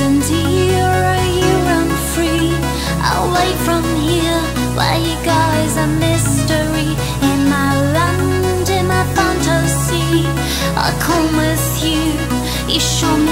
And here you run free away from here. Where you guys is a mystery. In my land, in my fantasy, I come with you. You show me